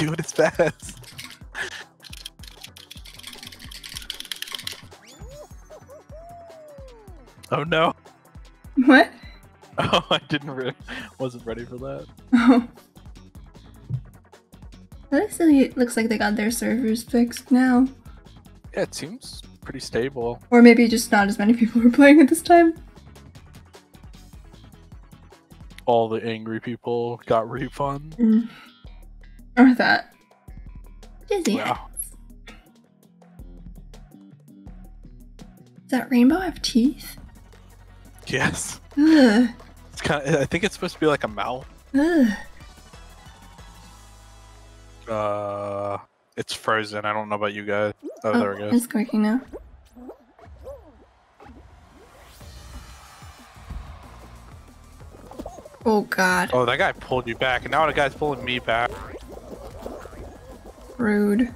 doing his best. Oh no! What? Oh, I didn't. Re- wasn't ready for that. Oh. Looks like, looks like they got their servers fixed now. Yeah, it seems pretty stable. Or maybe just not as many people were playing at this time. All the angry people got refunds. Mm. Or that. Dizzy. Wow. Does that rainbow have teeth? Yes. Ugh. It's kind of, I think it's supposed to be like a mouth. Ugh. Uh, it's frozen. I don't know about you guys. Oh, there it goes. It's working now. Oh god. Oh, that guy pulled you back, and now the guy's pulling me back. Rude.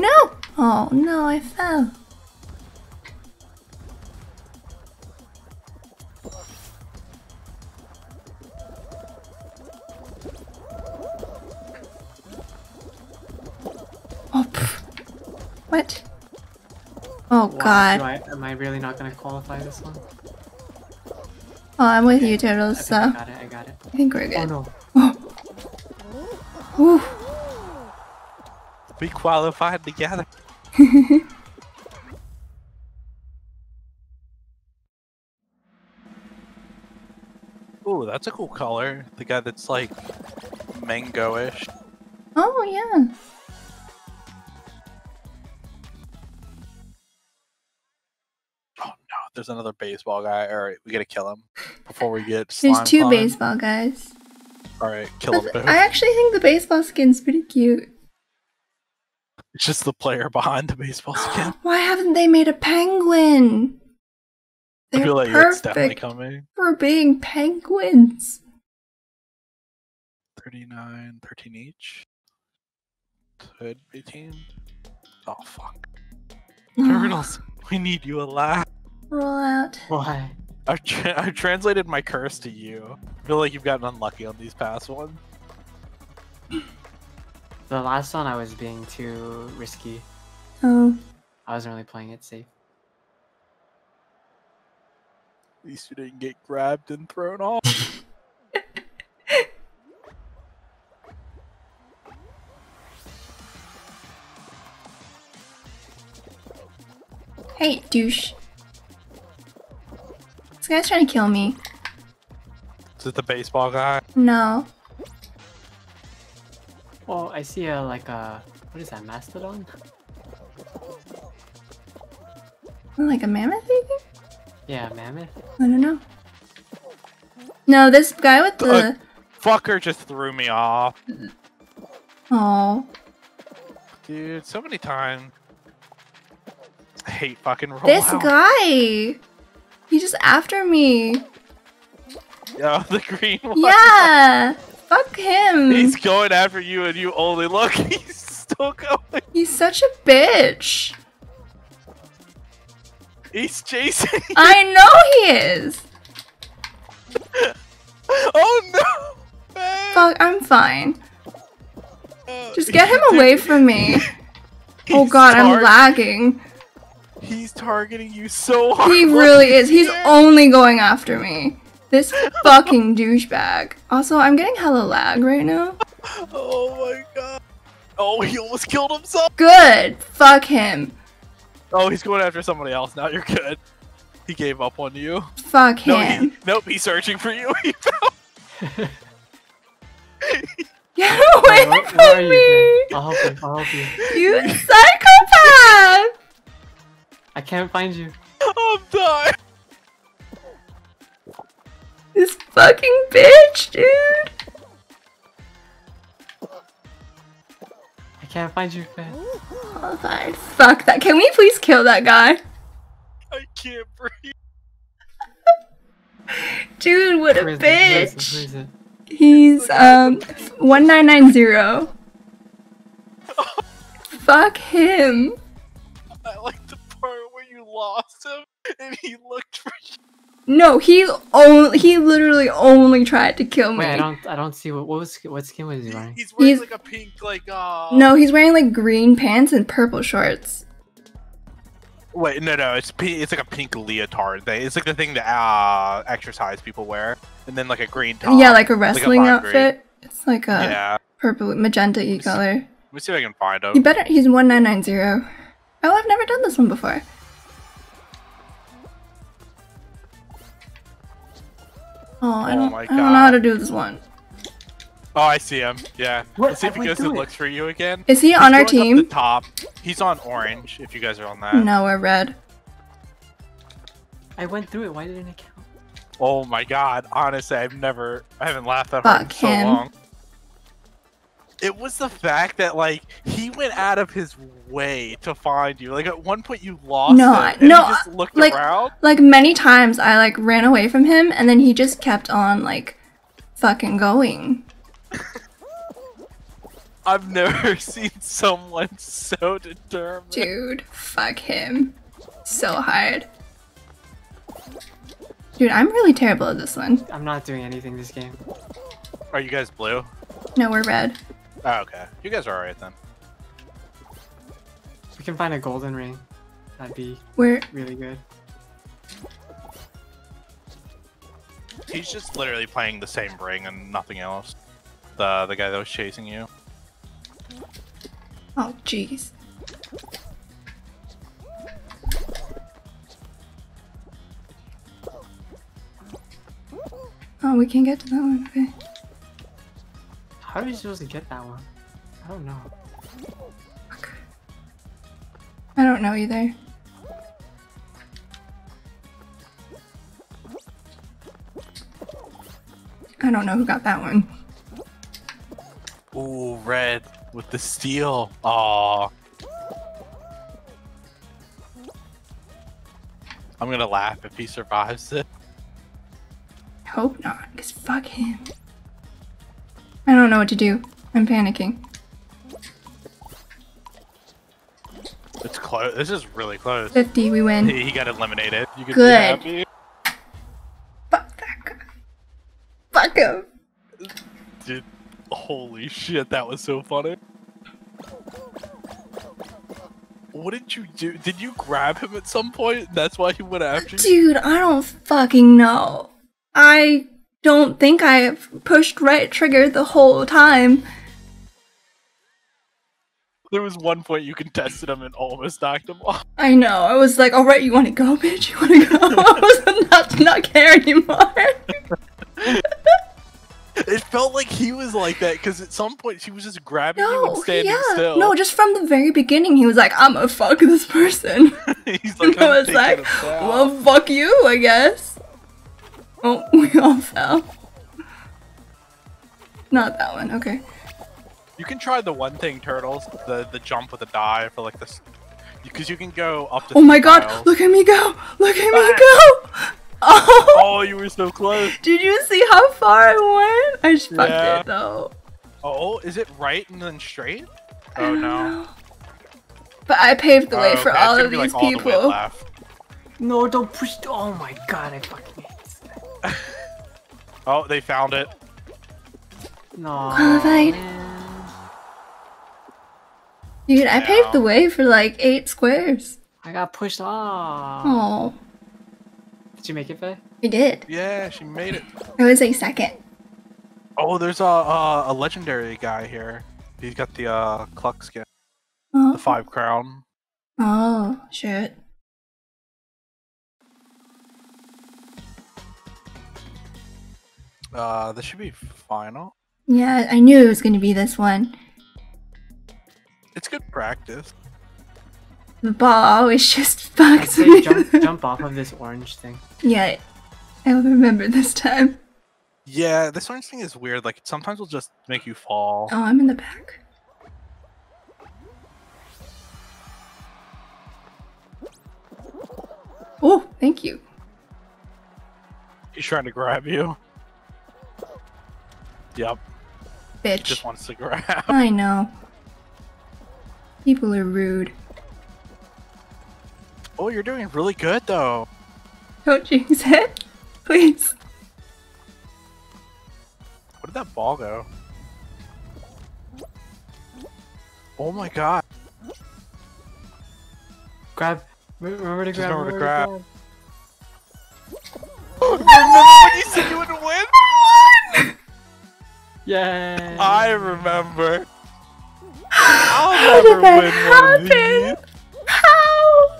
No! Oh no, I fell. Oh, pff. what? Oh Wow, god. I, am I really not gonna qualify this one? Oh, I'm with you, I Turtles, so I got it, I got it. I think we're Oh good. no. Whew. We qualified together. Ooh, that's a cool color. The guy that's like mango-ish. Oh, yeah. Oh no, there's another baseball guy. All right, we gotta kill him before we get. There's two slime. baseball guys. All right, kill them both. I actually think the baseball skin's pretty cute. It's just the player behind the baseball skin. Why haven't they made a penguin? I They're feel like it's definitely perfect coming. for being penguins. 39, 13 each. Could be teamed. Oh fuck. Turtles, we need you alive. Roll out. Why? I've, tra- I've translated my curse to you. I feel like you've gotten unlucky on these past ones. The last one I was being too risky. Oh, I wasn't really playing it safe. At least you didn't get grabbed and thrown off. hey, douche. This guy's trying to kill me. Is it the baseball guy? No. Well, I see a like a what is that mastodon? Like a mammoth, maybe? Yeah, mammoth. I don't know. No, this guy with the. Uh, Fucker just threw me off. Oh. Dude, so many times. I hate fucking roll This out. guy! He's just after me. Yeah, the green one. Yeah! Fuck him! He's going after you and you only look. He's still going. He's such a bitch. He's chasing. I know he is. oh no! man. Fuck, I'm fine. Uh, Just get him away from me. Oh god, I'm lagging. He's targeting you so hard. He really is. He's only going after me. This fucking douchebag. Also, I'm getting hella lag right now. Oh my god. Oh, he almost killed himself. Good. Fuck him. Oh, he's going after somebody else. Now you're good. He gave up on you. Fuck No, him. he, nope, he's searching for you. Get away Where, where from me! then? I'll help you. I'll help you. You psychopath! I can't find you. I'm dying. This fucking bitch, dude. I can't find you, Fey. Oh, fine. Fuck that. Can we please kill that guy? I can't breathe. Dude, what a Where is it? Where is it? bitch. Where is it? He's um 1990. Fuck him. I like the part where you lost him and he looked for you. No, he only he literally only tried to kill me. Wait, I don't, I don't see what, what was, what skin was he He- wearing? He's wearing He's- like a pink, like, uh. No, he's wearing like green pants and purple shorts. Wait, no, no, it's pink, it's like a pink leotard thing. It's like the thing that uh exercise people wear, and then like a green top. yeah, like a wrestling lime green. outfit. It's like a Yeah. purple magenta y color. Let me see if I can find him. He him. better he's 1990. Oh, I've never done this one before. Oh, I Oh don't, my I don't know how to do this one. Oh, I see him. Yeah. What? Let's see if he goes and it. looks for you again. Is he He's on our going up team? the top. He's on orange. If you guys are on that. No, we're red. I went through it. Why didn't it count? Oh my god. Honestly, I've never. I haven't laughed that hard in Fuck so him. long. It was the fact that like he went out of his way to find you. Like at one point you lost No, him, and no, he just looked like- around. Like many times I like ran away from him and then he just kept on like fucking going. I've never seen someone so determined. Dude, fuck him. So hard. Dude, I'm really terrible at this one. I'm not doing anything this game. Are you guys blue? No, we're red. Oh, okay. You guys are alright then. We can find a golden ring. That'd be We're really good. He's just literally playing the same ring and nothing else. The the guy that was chasing you. oh jeez. Oh, we can get to that one. Okay. How are you supposed to get that one? I don't know. Fuck. I don't know either. I don't know who got that one. Ooh, red with the steel. Aw. I'm gonna laugh if he survives it. Hope not, because fuck him. I don't know what to do. I'm panicking. It's close. This is really close. 50, we win. He, he got eliminated. You can Good. be happy. Fuck that guy. Fuck him. Dude, holy shit, that was so funny. What did you do? Did you grab him at some point? That's why he went after you? Dude, I don't fucking know. I don't think I have pushed right trigger the whole time. There was one point you contested him and almost knocked him off. I know. I was like, alright, you wanna go, bitch? You wanna go? I was not to not care anymore. It felt like he was like that because at some point he was just grabbing you and No, standing yeah. still. No, just from the very beginning, he was like, I'm gonna fuck this person. He's like, I "I'm was like, well, fuck you, I guess. Oh, we all fell. Not that one, okay. you can try the one thing turtles, the the jump with a dive for like this, because you can go up to. Oh my god, miles. look at me go! Look at me Ah. go! Oh! Oh, you were so close. Did you see how far I went? I just fucked Yeah. it though. Oh, is it right and then straight? I Oh don't no. know. But I paved the way Oh, for okay, all of these like, all the way people. left. No, don't push. Oh my god, I fucking hate this guy. Oh, they found it. No. Qualified. man. Dude, I paved the way for like eight squares. I got pushed off. Oh, Did you make it, Fey? I did. Yeah, she made it. I was a second. Oh, there's a a, a legendary guy here. He's got the uh cluck skin, Oh, the five crown. oh shit. Uh, this should be final. Yeah, I knew it was going to be this one. It's good practice. The ball always just fucked me. Jump, jump off of this orange thing. Yeah, I'll remember this time. Yeah, this orange thing is weird. Like, sometimes it'll just make you fall. Oh, I'm in the back. Oh, thank you. He's trying to grab you. Yep, Bitch. just wants to grab. I know. People are rude. Oh, you're doing really good though. Don't jinx it. Please. Where did that ball go? Oh my god. Grab. Remember to Just grab. remember to remember grab. Yay! I remember. How I'll did never that win one of these. happen? How?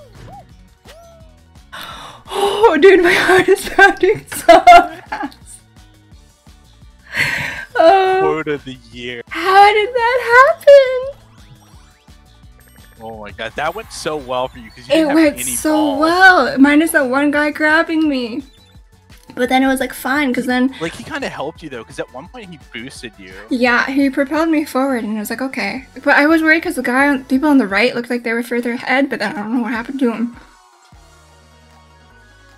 Oh, dude, my heart is pounding so fast. Oh, Quote of the year. how did that happen? Oh my god, that went so well for you because you It didn't have went so balls. well, minus that one guy grabbing me. But then it was like fine, because then Like he kind of helped you though, because at one point he boosted you. Yeah, he propelled me forward, and I was like, okay. But I was worried because the guy, on, people on the right looked like they were further ahead, but then I don't know what happened to him.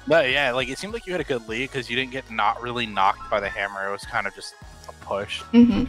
But yeah, like it seemed like you had a good lead because you didn't get not really knocked by the hammer. It was kind of just a push. hmm